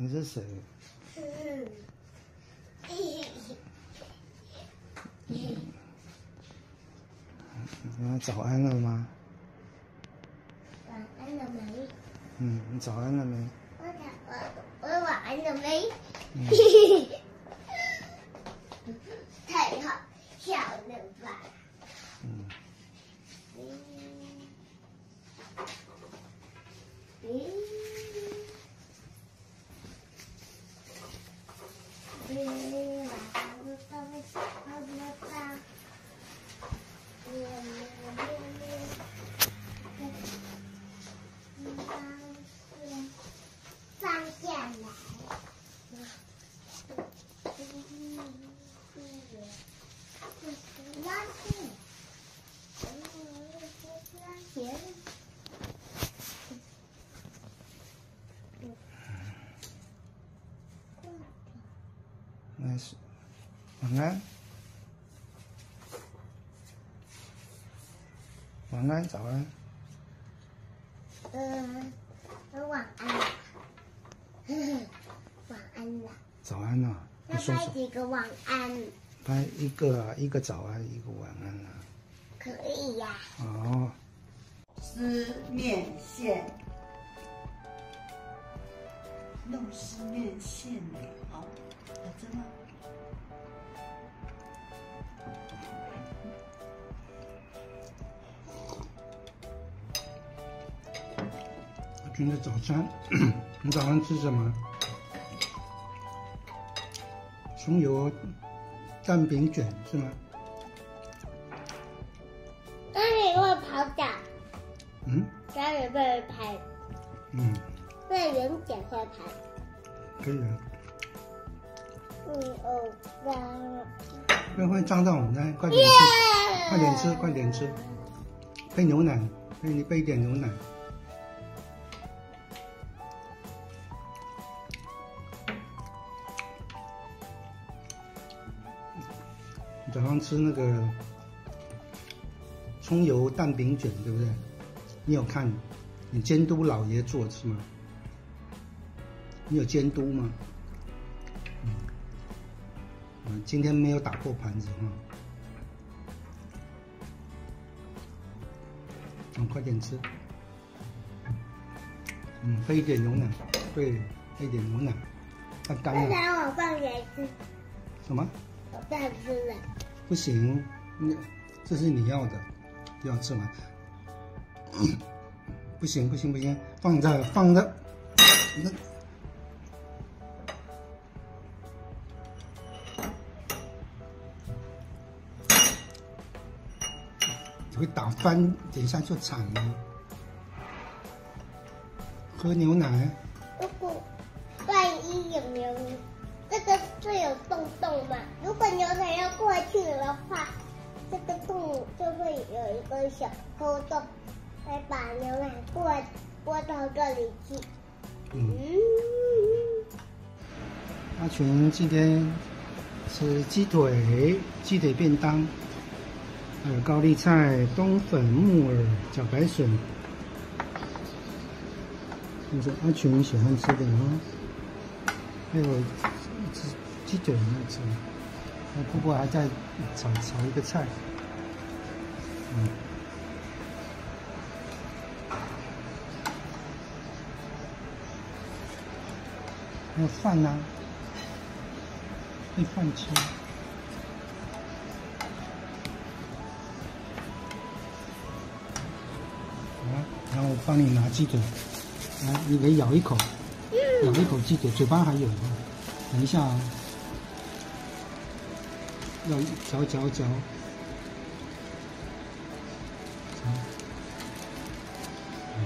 你是谁？嗯早安了吗？晚安了没？嗯，你早安了没？我我我晚安了没？太好笑了吧？嗯，嗯。嗯，晚安了，晚安了。放下来。拉线，拉线。那是晚安，晚安，早安。嗯，晚安了。晚安了。早安呐、要你说说，拍几个晚安？拍一个啊，一个早安，一个晚安啊。可以呀、哦，丝面线，弄丝面线呢？好，啊，真的。今天早餐，你早上吃什么？葱油蛋饼卷是吗？那你会跑脚，嗯家里会拍，嗯，会圆点会拍。可以啊。嗯哦，三。会会胀到，来快点吃，快点吃，快点吃。配牛奶，配你备一点牛奶。早上吃那个葱油蛋饼卷，对不对？你有看？你监督老爷做是吗？你有监督吗？嗯，今天没有打破盘子哈。嗯，快点吃。嗯，喝一点牛奶，对，喝一点牛奶，太干刚了。才我放来吃，什么？我不想吃了。不行，你这是你要的，要吃完。不行不行不行，放在放在那。会打翻，等一下就惨了。喝牛奶，如果万一有没有这个是有洞洞嘛？如果牛奶要过去的话，这个洞就会有一个小沟洞，会把牛奶过过到这里去。嗯。嗯，阿群今天吃鸡腿，鸡腿便当，还有高丽菜、冬粉、木耳、茭白笋，这是阿群喜欢吃的哦。还有鸡鸡腿要吃，那姑姑还在炒炒一个菜，嗯。还有饭呐、配饭吃。然后我帮你拿鸡腿，来，你给咬一口，咬一口鸡腿，嘴巴还有啊。等一下啊，要嚼嚼嚼。好。嗯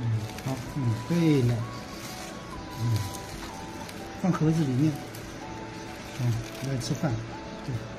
嗯，好，嗯，对了，嗯，放盒子里面，嗯，来吃饭，you.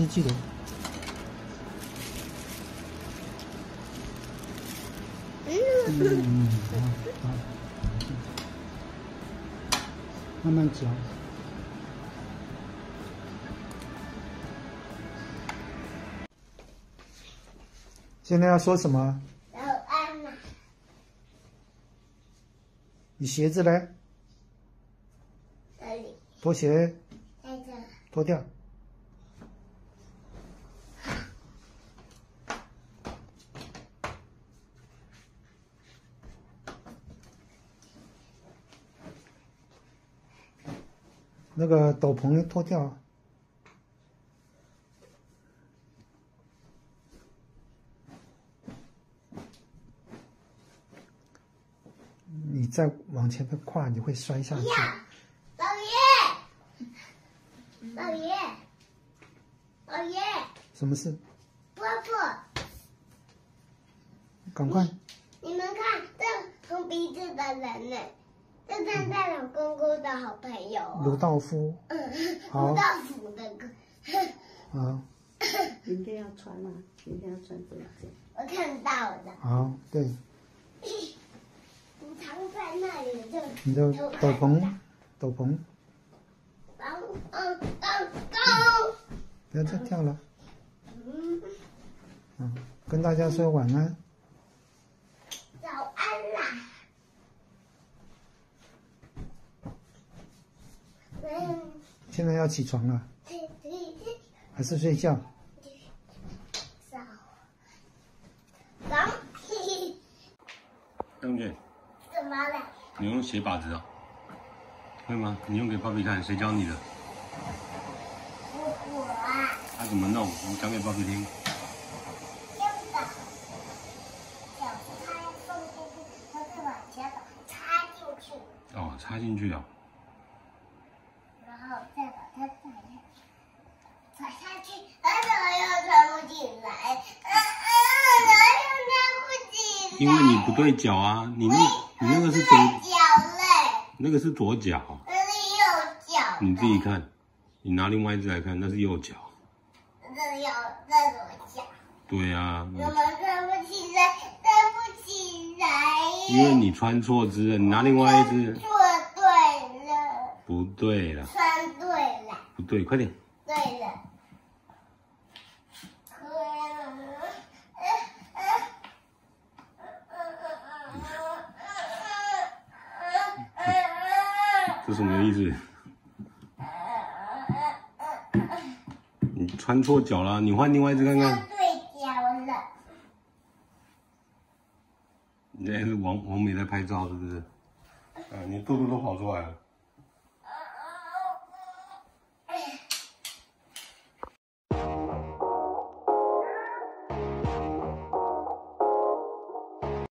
对。自己的。嗯，好，好，慢慢嚼。现在要说什么？早安嘛，你鞋子嘞？这里，拖鞋在这，脱掉。那个斗篷脱掉。你再往前面跨，你会摔下去。老爷，老爷，老爷，什么事？伯父，赶快！你们看，这红鼻子的人呢，这站在老公公的好朋友哦。鲁道夫，嗯，好。吴道夫的歌，好，明天要穿啊，明天要穿这一件。我看到了，好，对，你藏在那里就你的斗篷，斗篷，高高高高，不要再跳了，嗯，嗯，跟大家说晚安。早安啦。嗯，现在要起床了，还是睡觉？早，早，嘿嘿，邓俊，怎么了？你用鞋把子啊？会吗？你用给爸比看，谁教你的？我我啊，他、怎么弄？你讲给爸比听。这个脚插放进去，它再往前插进去，哦，插进去啊。然后再把它踩下踩下去，它怎么又穿不进来？啊啊，怎么又穿不进来？因为你不对脚啊，你那你那个是左，脚嘞，那个是左脚，那是右脚。你自己看，你拿另外一只来看，那是右脚。这右，这左脚。对啊，怎么穿不起来？穿不起来。因为你穿错只了，你拿另外一只，做对了，不对了，穿对了，不对，快点，对了。可这什么意思？你穿错脚了，你换另外一只看看。穿对脚了，你这是王王美在拍照是不是？啊，你肚肚都跑出来了。